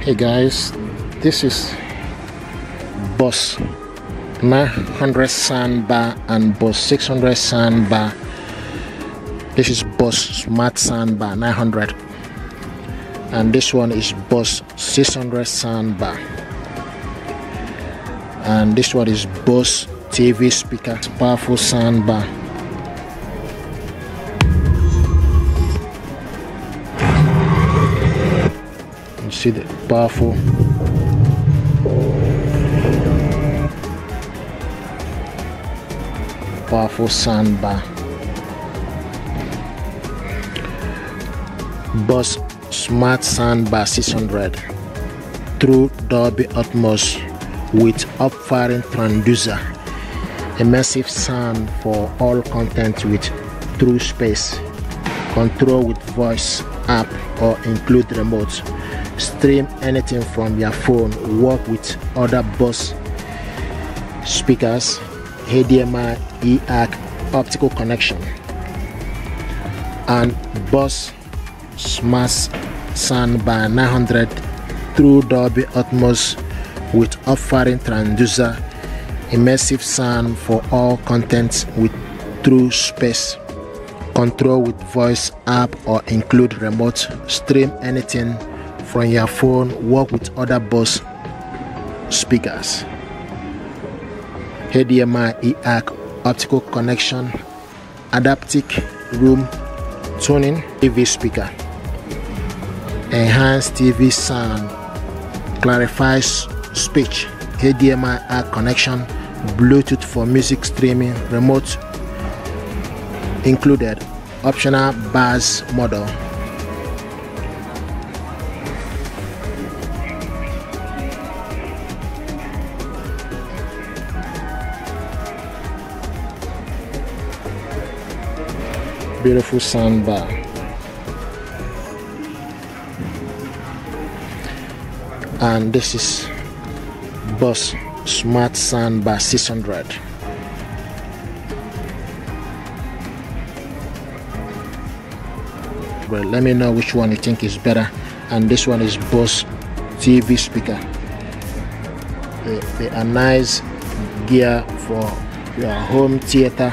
hey guys. This is Bose 900 soundbar and Bose 600 soundbar this is Bose Smart soundbar 900 and this one is Bose 600 soundbar and this one is Bose TV speaker powerful soundbar you see the powerful powerful soundbar Bose Smart Soundbar 600 through Dolby Atmos with up-firing transducer. Immersive sound for all content with TrueSpace. Control with voice app or include remote stream anything from your phone. Work with other Bose speakers HDMI eARC optical connection and Bose Smart Soundbar 900 through Dolby Atmos with up-firing transducer immersive sound for all contents with TrueSpace control with voice app or include remote stream anything from your phone work with other Bose speakers. HDMI eARC optical connection adaptive room tuning TV speaker. Enhanced TV sound. Clarifies speech HDMI connection Bluetooth for music streaming remote included optional bars model. Beautiful soundbar and this is Bose Smart Soundbar 600 well. Let me know which one you think is better. And this one is Bose TV speaker. They, they are nice gear for your home theater